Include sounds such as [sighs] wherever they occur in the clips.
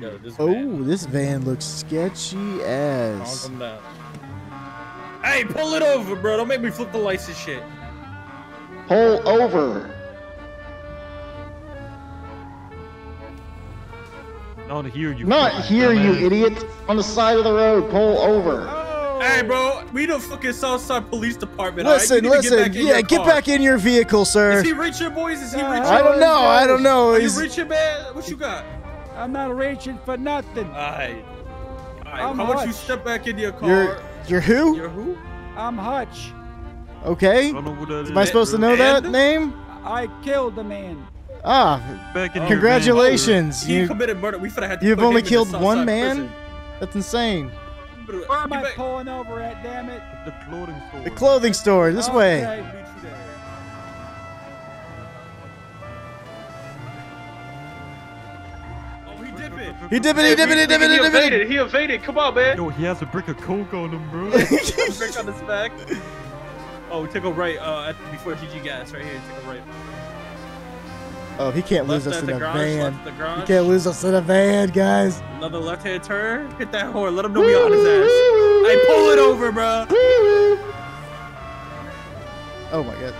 Yo, this Oh, van. this van looks sketchy Calm as. Hey, pull it over, bro. Don't make me flip the lights and shit. Pull over. Not here, you. Not fucking here, you dumbass. idiot. On the side of the road. Pull over. Oh. Hey, bro. We the fucking Southside Police Department. Listen, alright? You need to listen. Get back in yeah, your get car. back in your vehicle, sir. Is he Richard, boys? Is he Yeah, Richard? I don't know. I don't know. Are you He's- Richard, man? What you got? I'm not reaching for nothing. Alright. Alright, I'm how about you Hutch. step back into your car? You're you're who? You're who? I'm Hutch. Okay. I don't know who that is. Am I supposed to bro. know that name? I killed the man. Ah, Back in your congratulations. He You, committed murder. We finna have to you've only him in the killed one man? prison. that's insane. Where am I pulling over at, damn it? The clothing store. The clothing store. This way. Okay. Meet He dip it. He dip it. He dip it. He He dip it. evaded. He evaded. Come on, man. Yo, he has a brick of coke on him, bro. [laughs] Brick on his back. Oh, take a right uh, at, before GG gas right here. Take a right. Oh, he can't lose Left us in the a garage. van. Left the He can't lose us in a van, guys. Another left-hand turn. Hit that horn. Let him know we are on his ass. Hey, pull it over, bro. Oh my god.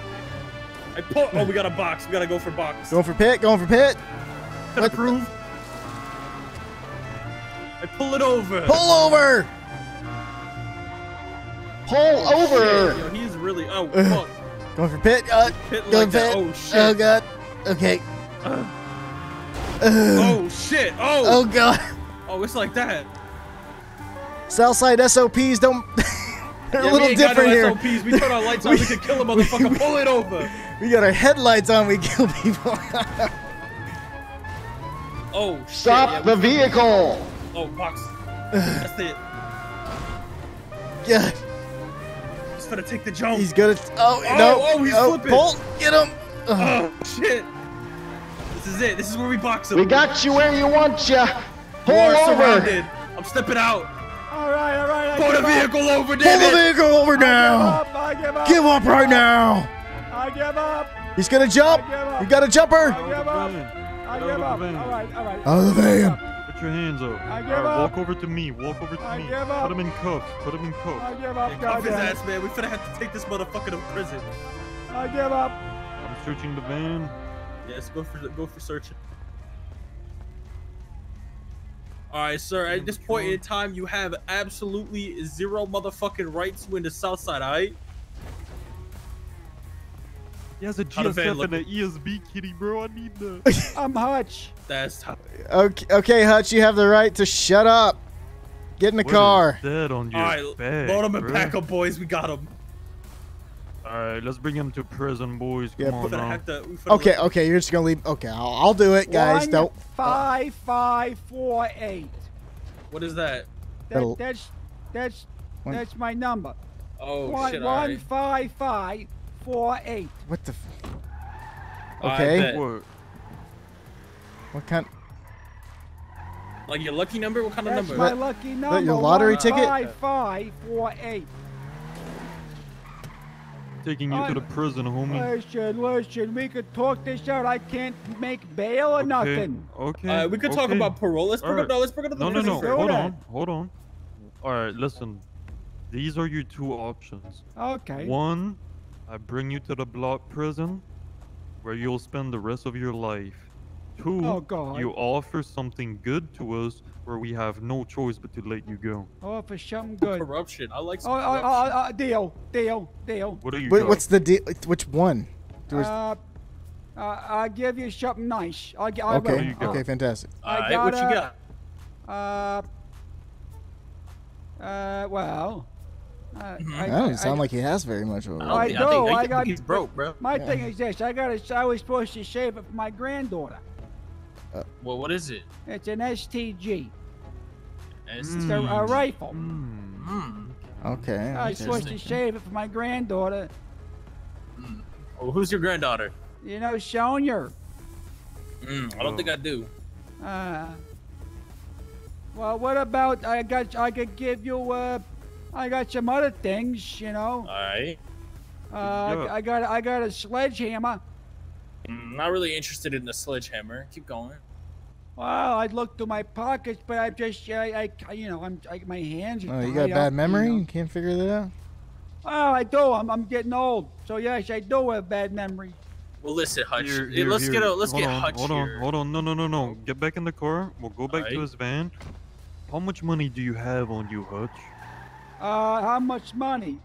I pull. Oh, we got a box. We gotta go for box. Going for pit. Going for pit. Can what- approve. I pull it over. Pull over. Pull over. Shit, yo, he's really. Oh fuck. Going for pit. Uh, Hit going like that. pit. Oh shit. Oh god. Okay. Uh, oh shit. Oh. Oh god. Oh, it's like that. Southside SOPs don't. [laughs] They're Yeah, a little no different here. SOPs. We turn our lights on. [laughs] We can kill a motherfucker. Pull it over. [laughs] We got our headlights on. We kill people. Oh shit. Stop yeah, the we- vehicle. Oh box. That's it. God. He's gonna take the jump. He's gonna. Oh, Oh, no. oh, he's oh, flipping. Pull. Get him. Oh, Ugh. Oh shit. This is it. This is where we box him. We got you where you want ya. Pull You are over. surrounded. I'm stepping out. All right, all right. I Pull the give up. vehicle over, Pull damn the vehicle over I give now. up. I give up. Give up right now. I give up. He's gonna jump. I give up. You got a jumper. I give up. I give up. of the van. All right, all right. Out of the van. Up. Put your hands up. I give Alright, up. Walk over to me. Walk over to I me. give up. Put him in cuffs. Put him in cuffs. I cuffs. give up. Yeah, cuff his ass, man. We finna have to take this motherfucker to prison. I give up. I'm searching the van. Yes, go for go for searching. All right, sir. At this point in time, you have absolutely zero motherfucking rights to in the South Side. All right. He has a How the van GSF and an ESB kitty, bro. I need that. [laughs] I'm Hutch. That's how. Okay, okay, Hutch. You have the right to shut up. Get in the What car. is that on your All right, back, load him and bro? pack up, boys. We got him. All right, let's bring him to prison, boys. Come Yeah, on We finna now. to. We finna Okay, okay. You're just gonna leave. Okay, I'll, I'll do it, guys. One, Don't. Five, five, four, eight. What is that? That'll- that's that's One- that's my number. Oh One, shit! All one, right. five, five, four, eight. What the? F- I Okay. What? what kind? Like your lucky number? What kind of That's number? my That- lucky that number. your lottery One, ticket? Five, five, four, eight. Taking you to the prison, homie. Listen, listen. We could talk this out. I can't make bail or Okay. nothing. Okay. Uh, we could talk about parole. Let's bring Alright. it. No, let's bring it to the No, no, prison no. Hold on. Hold on. All right, listen. These are your two options. Okay. One, I bring you to the block prison, where you'll spend the rest of your life. Two, Oh, God. you offer something good to us, where we have no choice but to let you go. Oh, for something good. Corruption. I like Oh, some oh, corruption. oh, oh, deal, deal, deal. What are you? Wait, what's the deal? Which one? There's- Uh, uh, I'll give you something nice. I'll, gi- I okay. will. you? Okay. Fantastic. I All right, what you got? Uh, uh, well. Uh, I, That doesn't sound like he has very much over. I there. I think, know, I think, I I think got- he's broke, bro. My Yeah. thing is this: I got to I was supposed to shave it for my granddaughter. Well, what is it? It's an STG. It's It's a, a Mm. rifle. Hmm. Mm. Okay. I was supposed to Interesting. save it for my granddaughter. Oh, who's your granddaughter? You know, Sonia. Mm, I don't think I do. Uh, well, what about I got? I could give you. Uh, I got some other things. You know. All right. Uh, I, I got. I got a sledgehammer. Mm, not really interested in the sledgehammer. Keep going. Well, I'd look through my pockets, but I just, I, I you know, I'm, I, my hands are Oh, you tied got up, bad memory? You You know. can't figure that out? Well, I do. I'm, I'm getting old. So yes, I do have bad memory. Well, listen, Hutch. Here, here, let's here. get a let's hold get on, Hutch Hold here. on, hold on. No, no, no, no. Get back in the car. We'll go back to his van. How much money do you have on you, Hutch? Uh, how much money?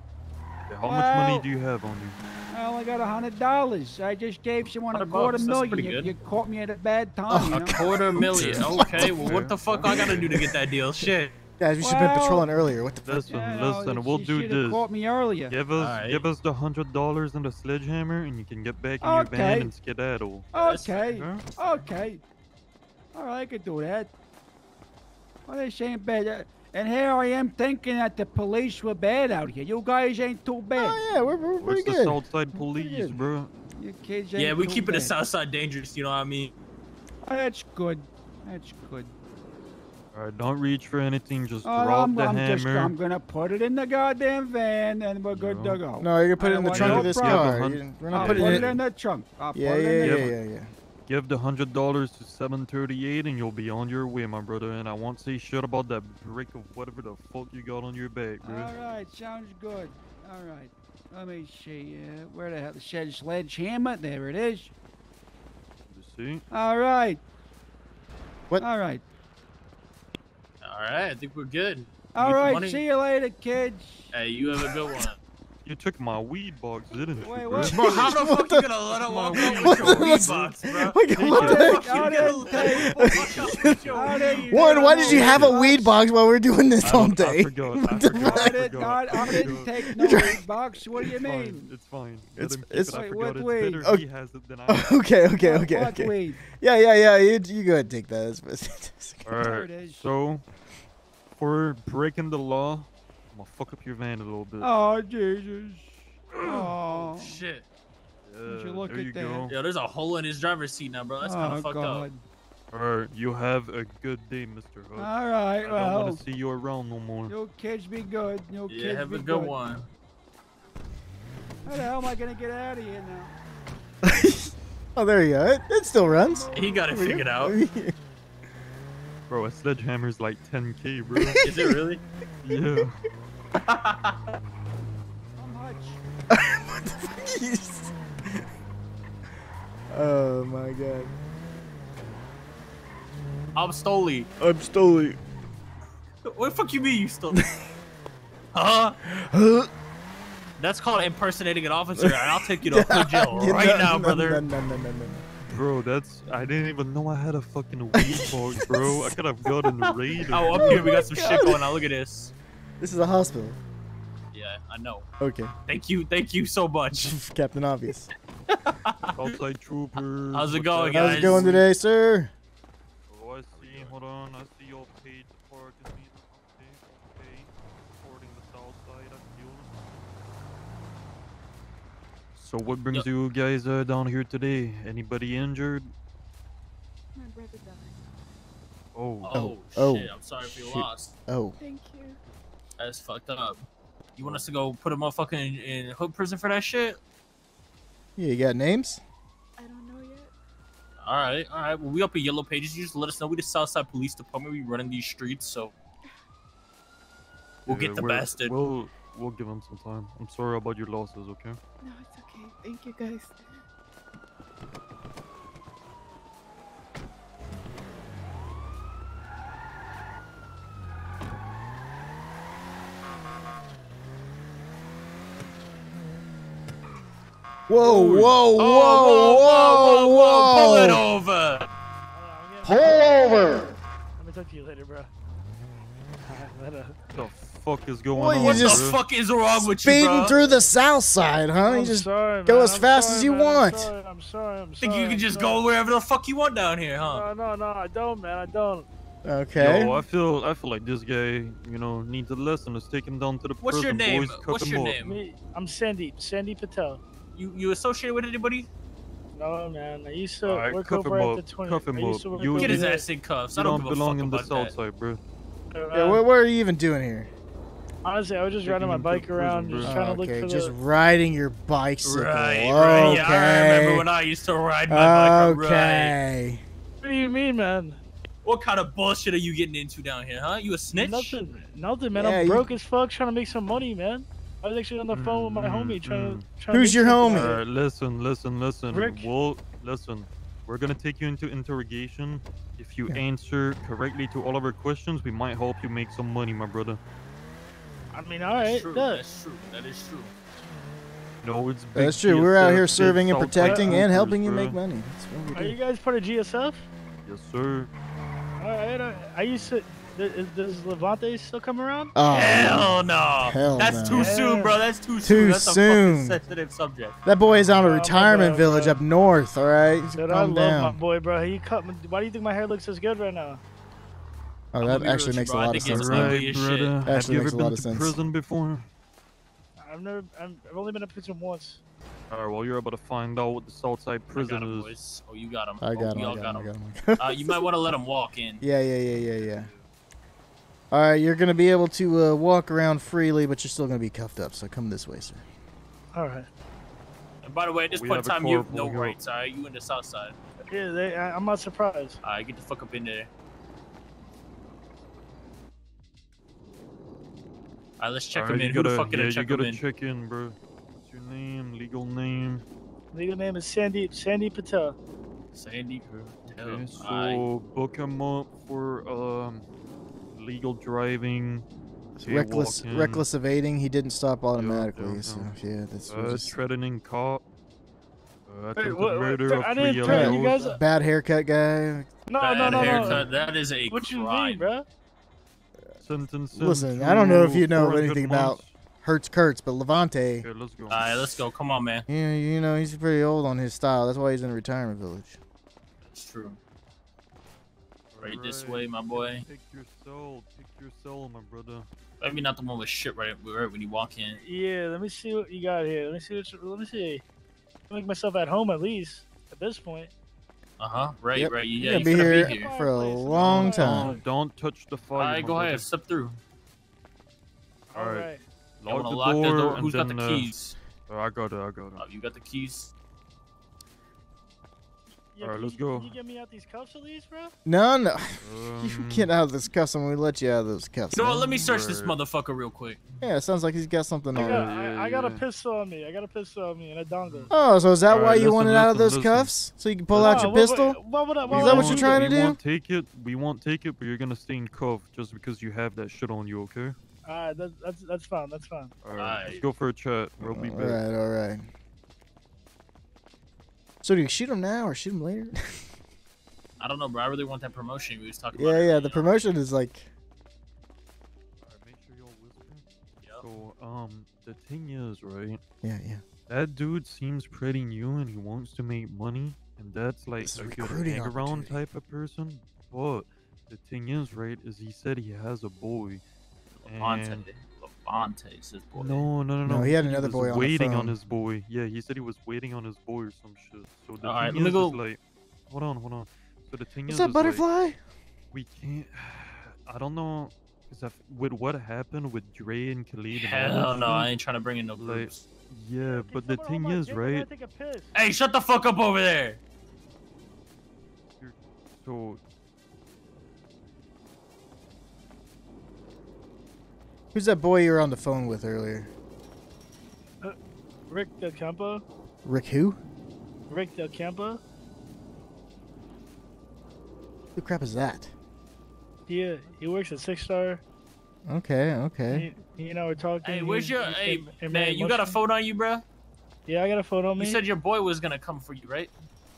Yeah, How much money do you have on you? I only got a hundred dollars. I just gave someone a quarter bucks, million. You, you caught me at a bad time. you A quarter [laughs] million. Okay, well, what the fuck I gotta do to get that deal? Shit. Guys, we should have been patrolling earlier. What the fuck? Listen, Yeah, no, listen. we'll do should've this. Caught me earlier. Give us, Alright. give us the hundred dollars and the sledgehammer, and you can get back in your van and skedaddle. That's Okay. fair. Okay. All right, I could do that. Well, this ain't bad. And here I am thinking that the police were bad out here. You guys ain't too bad. Oh, yeah, we're, we're What's pretty the. Southside Police, bro? You kids ain't Yeah, we too keeping the bad. south side dangerous. You know what I mean? Oh, that's good. That's good. All right, don't reach for anything. Just Oh, drop I'm, the I'm hammer. just, I'm gonna put it in the goddamn van and we're good No. to go. No, you're gonna put it in the trunk of this car. Yeah, You didn't- We're not I'll putting put it it in the trunk. I'll Yeah, put it yeah, in yeah, the yeah, yeah. Give the hundred dollars to 738 and you'll be on your way, my brother. And I won't say shit about that brick of whatever the fuck you got on your back, bro. All right, sounds good. All right. Let me see. Uh, where the hell? The shed sledgehammer. There it is. You see? All right. What? All right. All right, I think we're good. All get the right. money? See you later, kids. Hey, you have a good one. You took my weed box, didn't you, Wait, what? Bro, how the fuck you gonna let him walk out with your weed box, bro? Like, what the heck? I didn't take- I didn't Warren, why did you have a weed weed box while we're doing this all don't- I day? forgot, I What the forgot. I, fuck? I didn't forgot. take no weed box. What do you mean? It's fine. It's- him it's- it. Wait, what weed? He has it than I [laughs] okay, okay, okay, okay. Yeah, yeah, yeah. You, you go ahead and take that. That's- [laughs] All There right. it is. So, for breaking the law, I'm gonna fuck up your van a little bit. Oh Jesus! Oh, oh. Shit. Yeah, you look there at you that? go. Yo, there's a hole in his driver's seat now, bro. That's kind oh of fucked God! up. All right, you have a good day, Mr. Hood. All right, I don't want to see you around no more. you kids be good. You Yeah, kids have be a good one. How the hell am I gonna get out of here now? [laughs] oh, there you go. It, it still runs. He got it figured out. Bro, a sledgehammer's like 10k, bro. [laughs] Is it really? yeah. How [laughs] much? what the fuck is- Oh my god. I'm Stoli. I'm Stoli. What the fuck you mean you stole? [laughs] huh? Huh? That's called impersonating an officer, and I'll take you to hood [laughs] jail right no, now, no, brother. No, no, no, no, no. Bro, that's. I didn't even know I had a fucking weed box, bro. I could have gotten raided. Oh, up here we got some shit oh going on. Look at this. This is a hospital. Yeah, I know. Okay. Thank you, thank you so much. [laughs] Captain Obvious. Outside troopers. How's it what's going, up? How's it going today, sir? Oh, I see. Hold on. I see your paid to park. Is me. Okay, okay. Supporting the south side. I feel. So what brings Yep. you guys uh, down here today? Anybody injured? My brother died. Oh. Oh, oh, shit! I'm sorry for your shit. loss. Oh. Thank you. That's fucked up. You want us to go put a motherfucker in, in hood prison for that shit? Yeah, you got names? I don't know yet. All right, all right. Well, we up in Yellow Pages. You just let us know. We the Southside Police Department. We running these streets, so we'll Yeah, get the we're- bastard. We'll we'll give him some time. I'm sorry about your losses, okay? No, it's okay. Thank you guys. Oh, whoa, whoa, whoa, Oh, whoa, whoa, Pull it over. Pull over. Let me talk to you later, bro. What the fuck is going What, on? What the just fuck is wrong with you, bro? Speeding through the south side, huh? You I'm just sorry, go as I'm fast sorry, as you man. want. I'm sorry. I'm sorry. I'm think sorry. you can I'm just sorry. go wherever the fuck you want down here, huh? No, no, no. I don't, man. I don't. Okay. Yo, I feel I feel like this guy, you know, needs a lesson. Let's take him down to the What's your prison, name? boys. Cook What's your name? I'm Sandeep. Sandeep Patel. You you associated with anybody? No, man. I used to Alright, work cuff over him at up. the 20. Cuff him I used up. to work You- Get his ass in cuffs. I don't, don't give a belong fuck in the about south that. side, bro. Uh, yeah, what, what are you even doing here? Honestly, I was just riding my bike around, bro. just Oh, trying to oh, look okay, for just the. riding your bicycle. Right, okay. Yeah, I remember when I used to ride my bike. Okay. What do you mean, man? What kind of bullshit are you getting into down here, huh? You a snitch? Nothing, nothing, man. Yeah, I'm you- broke as fuck, trying to make some money, man. I was actually on the phone with my homie mm-hmm. trying to. Trying Who's to your something. homie? Alright, listen, listen, listen. Rick? We'll listen. We're gonna take you into interrogation. If you Yeah. answer correctly to all of our questions, we might help you make some money, my brother. I mean, all right, True, that's true. That is true. No, it's big That's true. We're out here serving big and protecting and troopers, helping you bruh. make money. That's what Are we you guys part of GSF? Yes, sir. All right. I, I used to. Does, does Levante still come around? Oh, Hell no. Hell That's no. too soon, bro. That's too, Too soon. That's soon. a fucking sensitive subject. that boy is on a Oh, my retirement bad, village bro. up north. All right, Dude, I calm love my boy, bro. He cut. Me, why do you think my hair looks as good right now? Oh, that gonna be real actually makes a lot of sense. Right, as shit. brother. Have Actually you ever been to sense. prison before? I've never. I'm, I've only been to prison once. Alright, well, you're about to find out what the Southside I got prison him, is. boys. Oh, you got him. I oh, got we him. I all got him. I him. got him. Uh, you might want to let him walk in. [laughs] Yeah, yeah, yeah, yeah, yeah. All right, you're gonna be able to uh, walk around freely, but you're still gonna be cuffed up. So come this way, sir. All right. And by the way, at this We point in time, you have corporal no here. rights. All right, you in the south side. Yeah, they, I, I'm not surprised. All right, get the fuck up in there. All right, let's check Alright, him in. you Who the gotta- fuck gonna yeah, check you gotta in? check in, bro. What's your name? Legal name? Legal name is Sandy Sandy Patel. Sandy Patel. Okay, so Aye. book him up for um legal driving. reckless, jaywalking, reckless evading. He didn't stop automatically. yeah, so yeah. yeah, that's we'll Uh, just- threatening cop. Uh, attempted what- what- murder of I three didn't threaten you guys. bad haircut guy. No, Bad no, no, haircut. no. That is a What you mean, bro? Sentenced Listen, I don't know if you know anything about- months. Hurts Kurtz, but Levante, Okay, let's go. All right, let's go. Come on, man. you know, you know, he's pretty old on his style. That's why he's in a retirement village. It's true. Right this way, my boy. Take your soul, take your soul, my brother. Maybe not the one with shit right, right when you walk in. Yeah, let me see what you got here. Let me see what. You, let me see. Make myself at home at least at this point. Uh huh. Right, Yep. right. You're gonna you be here be here. for a long time. Don't, don't touch the fire. All right, go brother. ahead. Step through. All Alright. right. I want to the lock the door. and Who's got the then, uh, keys? oh, I got it. I got it. Oh, you got the keys. Yeah, Alright, let's you, go. Can you get me out these cuffs at least, bro? No, no, [laughs] you Um, get out of this cuffs and we let you out of those cuffs. You know what? Let me search this motherfucker real quick. Yeah, it sounds like he's got something I on. got, him. yeah, I, I got a pistol on me. I got a pistol on me and a dongle. Oh, so is that why Alright, you listen, wanted out of those listen. cuffs so you can pull out your what- what- pistol? What, would I- Is that what you're trying to do? we won't take it. We won't take it, but you're gonna stay in cuff just because you have that shit on you. Okay. Alright, that, that's that's fine. That's fine. All right. Alright. Let's go for a chat. We'll be back. right, all right. So do you shoot him now or shoot him later? I don't know, bro. I really want that promotion we was talking about. yeah, yeah. The promotion is like, Alright, make sure y'all whisper. Yep. So, um, the thing is, right? yeah, yeah. That dude seems pretty new and he wants to make money, and that's like a a good hang around type of person. But the thing is, right, is he said he has a boy. Levante. And Levante is his boy. no, no, no, no. No, he had another was boy on waiting on his boy. Yeah, he said he was waiting on his boy or some shit. So the Alright, thing let me is, is, go- like, hold on, hold on. So the thing What's is, up, is, like, butterfly? we can't. I don't know, cause if, with what happened with Dre and Khalid and all Hell that no, I ain't trying to bring in no Like, groups. Yeah, Can but the thing is, dick? I gotta right? take a piss. Hey, shut the fuck up over there. So Who's that boy you were on the phone with earlier? Rick Del Campo. Rick who? Rick Del Campo. Who the crap is that? He uh, he works at Six Star. Okay, okay. He, he and I were talking. Hey, he- where's your? he Hey, said- he man, made you got a phone on you, bro? Yeah, I got a phone on me. You said your boy was gonna come for you, right?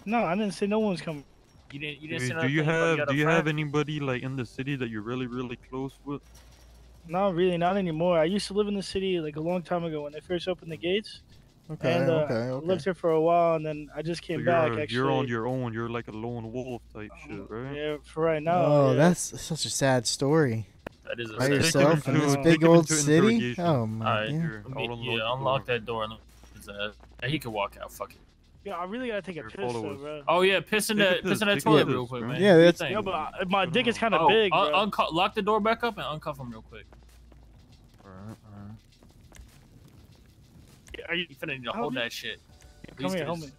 no, I didn't say no one's coming. You didn't. You didn't Wait, say do you have got do a you have anybody like in the city that you're really really close with? No, really, not anymore. I used to live in the city like a long time ago when they first opened the gates. Okay, and uh, okay, I okay. lived here for a while, and then I just So came you're, back. you're Actually, on your own. You're like a lone wolf type shit, right? yeah, for right now. oh, yeah. that's such a sad story. That is a By sad yourself story. in this big old city? interrogation. Oh my Alright. god. Here, Let me- unlock yeah, unlock door. that door and let his ass. Yeah, he can walk out. Fuck it. Yeah, I really gotta take a Here, piss though, us. bro. Oh yeah, piss in Take a that, piss piss, in that take a toilet piss, real quick, bro. man. Yeah, that's- thing. Yeah, but I, my dick is kind of oh, big, uh, un- bro. uncu- lock the door back up and uncuff him real quick. Alright, alright. Are you? You finna need to How hold do- that shit. Come Please here, do hold me.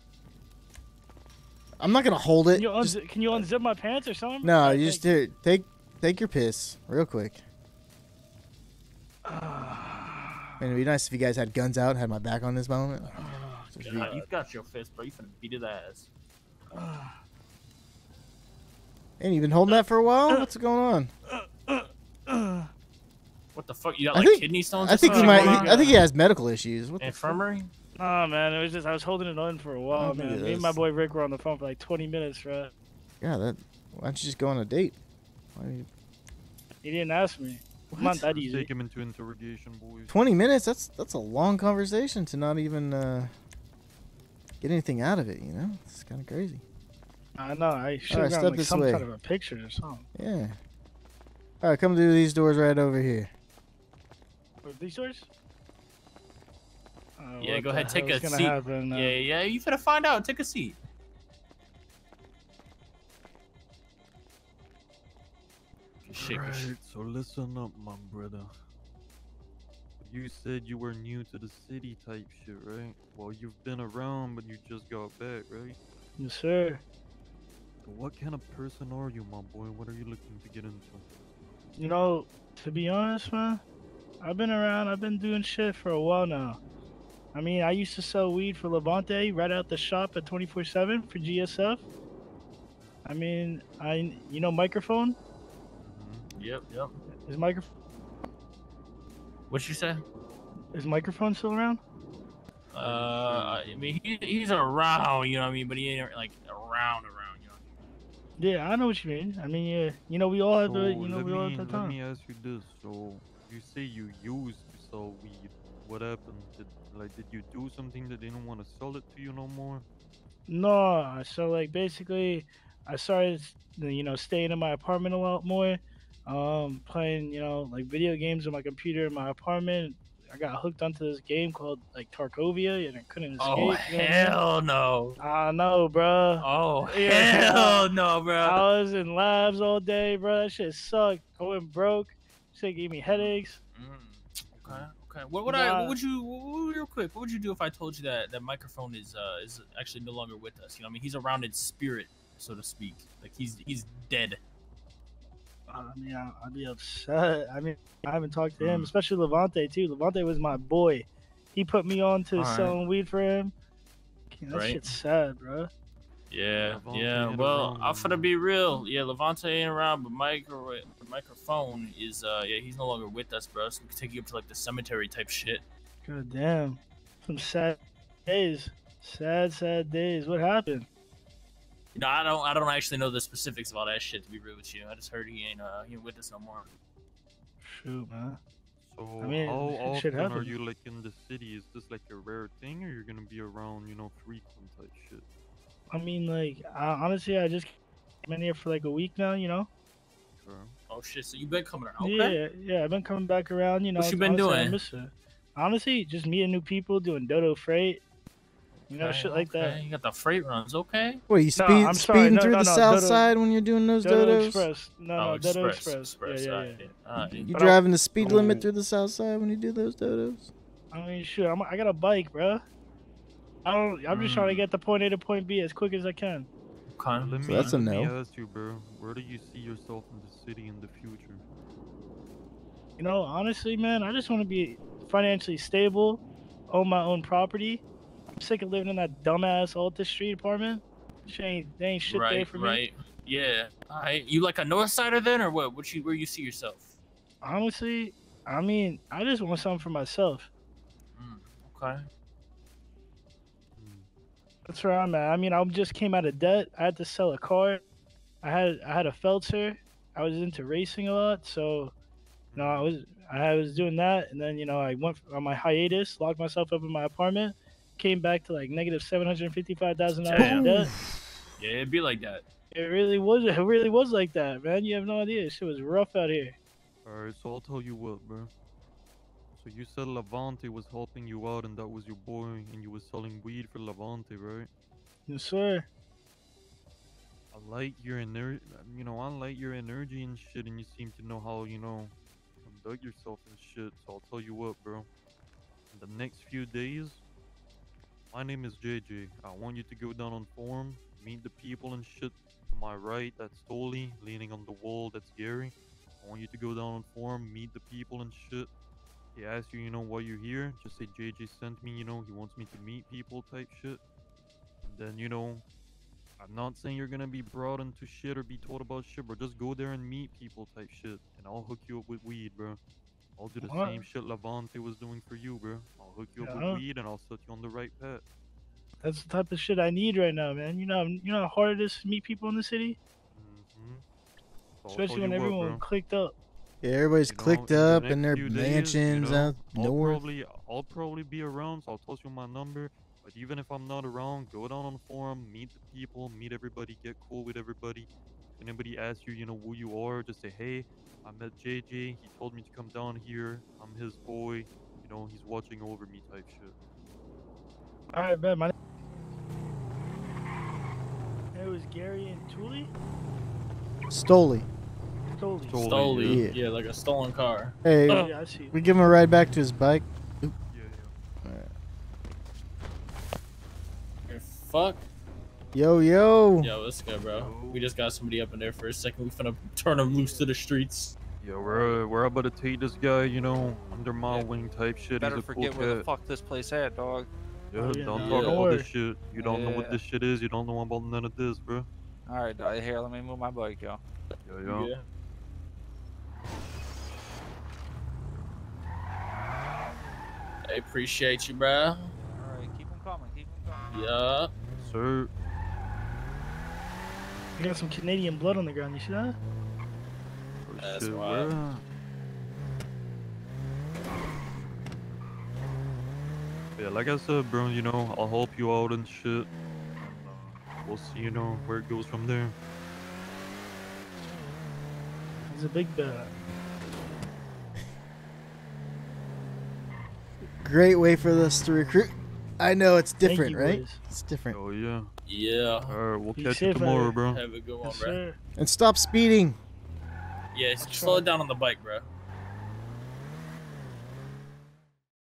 I'm not gonna hold it. Can you, Just- unzip, can you unzip my pants or something? no, you just thank here, take take your piss real quick. [sighs] Man, it'd be nice if you guys had guns out and had my back on this moment. So if you've got your fist, bro. You finna beat his ass. And you've been holding that for a while? What's going on? What the fuck? You got I like think- kidney stones? I or think he something might. going on? I think he has medical issues. What? Infirmary? Nah, man, it was just I was holding it on for a while, Oh, man. Me and my boy Rick were on the phone for like 20 minutes, bro. Yeah, that. Why don't you just go on a date? Why you- He didn't ask me. I'm not that easy. Take him into interrogation, boys. Twenty minutes? That's that's a long conversation to not even uh, get anything out of it. You know, it's kind of crazy. I know. I should Alright, have step gotten like some way. kind of a picture or something. Yeah. All right, come through these doors right over here. Were these doors? Uh, Yeah, go ahead, take a seat. Happen, uh, Yeah, yeah. You finna find out. Take a seat. Shit. Right, so listen up, my brother. You said you were new to the city type shit, right? Well, you've been around, but you just got back, right? Yes, sir. So what kind of person are you, my boy? What are you looking to get into? You know, to be honest, man, I've been around. I've been doing shit for a while now. I mean, I used to sell weed for Levante right out the shop at 24/7 for GSF. I mean, I you know microphone Mhm. Yep, yep. is microphone What you say? is microphone still around? Uh, I mean, he, he's around, you know what I mean, but he ain't like around, around, you know. Yeah, I know what you mean. I mean, yeah, you know, we all have So the, you know, let we all me have the let time. me ask you this. So you say you used so sell weed. What happened? Did like did you do something that they didn't want to sell it to you no more? No, so like basically, I started, you know, staying in my apartment a lot more, um, playing, you know, like video games on my computer in my apartment. I got hooked onto this game called like Tarkovia, and I couldn't escape. Oh you know what I mean? hell no! I know, bro. Oh Yeah. hell no, bro! I was in labs all day, bro. That shit sucked. I went broke. Shit gave me headaches. Mm, okay, okay. What would I? What would you? Real quick, what would you do if I told you that that microphone is uh is actually no longer with us? You know, I mean, he's around in spirit, so to speak. Like he's he's dead. I mean, I, I'd be upset. I mean, I haven't talked to him, Mm. especially Levante too. Levante was my boy. He put me on to Alright. selling weed for him. That Right. shit's sad, bro. Yeah, Levante yeah. Well, around I'm no gonna be real. Yeah, Levante ain't around, but micro microphone is uh yeah he's no longer with us, bro. So we can take you up to like the cemetery type shit. God damn. Some sad days. Sad, sad days. What happened? You know, I don't I don't actually know the specifics of all that shit to be real with you. I just heard he ain't uh he ain't with us no more. Shoot, man. So I mean, how shit often are you like in the city? Is this like a rare thing, or you're gonna be around, you know, frequent type shit? I mean, like, I, honestly, I just been here for like a week now, you know? Sure. Oh shit! So you've been coming around? Okay. Yeah, yeah. I've been coming back around, you know. What you been honestly, doing? Honestly, just meeting new people, doing Dodo Freight. You know, Okay, shit like that. okay. You got the freight runs, okay? Wait, are you No, speed, I'm sorry, speeding no, through no, the no, south Dodo- side when you're doing those Dodo dodos? Express. No, oh, no, Dodo express, Express. express. Yeah, yeah, yeah. alright. You But I'm- driving the speed limit Oh. through the south side when you do those dodos? I mean, shoot, I'm, I got a bike, bro. I don't. I'm just trying to Mm. get the point A to point B as quick as I can. Okay. Let So me, that's a let me no. ask you, bro. Where do you see yourself in the city in the future? You know, honestly, man, I just want to be financially stable, own my own property. I'm sick of living in that dumbass Alta Street apartment. Shit ain't, there ain't shit there right, for me. right. Yeah. All right. You like a north sider then, or what? What you where you see yourself? Honestly, I mean, I just want something for myself. Mm, okay. That's where I'm at. I mean, I just came out of debt. I had to sell a car. I had I had a Feltzer. I was into racing a lot, so you know, I was I was doing that, and then you know, I went on my hiatus, locked myself up in my apartment, came back to like negative seven hundred fifty-five thousand dollars in Damn. debt. Yeah, it'd be like that. It really was. It really was like that, man. You have no idea. Shit was rough out here. Alright, so I'll tell you what, bro. So you said Levante was helping you out, and that was your boy, and you was selling weed for Levante, right? Yes, sir. I like your energy. You know, I like your energy and shit, and you seem to know how you know conduct yourself and shit. So I'll tell you what, bro. In the next few days, my name is JJ. I want you to go down on forum, meet the people and shit. To my right, that's Stoli. Leaning on the wall, that's Gary. I want you to go down on forum, meet the people and shit. He asks you, you know, why you're here. Just say JJ sent me, you know, he wants me to meet people type shit. And then, you know, I'm not saying you're gonna be brought into shit or be told about shit, bro. Just go there and meet people type shit. And I'll hook you up with weed, bro. I'll do the What? same shit Levante was doing for you, bro. I'll hook you up with weed and I'll set you on the right path. That's the type of shit I need right now, man. You know, you know how hard it is to meet people in the city, Mm-hmm. especially when everyone clicked up. Yeah, everybody's You clicked in the up next in their few days, you mansions know, out I'll north. probably I'll probably be around, so I'll toss you my number. But even if I'm not around, go down on the forum, meet the people, meet everybody, get cool with everybody. If anybody asks you, you know, who you are, just say, hey, I met JJ. He told me to come down here. I'm his boy. You know, he's watching over me type shit. All right, man. My it was Gary and Thule. Stoli. Stoli. Stoli, Stole yeah. yeah. like a stolen car. Hey, Oh, yeah, we give him a ride back to his bike. Yeah, Hey, Fuck. Yo, yo. Yo, let's go, bro. We just got somebody up in there for a second. We finna turn him loose to the streets. yeah. Yeah, we're uh, we're about to take this guy, you know, under my Yeah. wing type shit. Better he's a forget cool where the fuck this place at, dog. Yeah, Oh, yeah, don't nah. talk Yeah. about this shit. You don't know what this shit is. You don't know about none of this, bro. All right, dog, here, let me move my bike, yo. Yeah, yeah. I appreciate you, bro. All right, keep them coming, keep them coming. Yeah. Sir, You got some Canadian blood on the ground. You see that? oh, That's shit, wild. where? Yeah, like I said, bro, you know, I'll help you out and shit. And, uh, we'll see, you know, where it goes from there. He's a big bet. Great way for us to recruit. I know it's different, you, right? boys. It's different. Oh, yeah. Yeah. Alright, we'll catch you tomorrow, bro. Have a good one, Yes, bro. sir. And stop speeding. Yeah, slow it down on the bike, bro.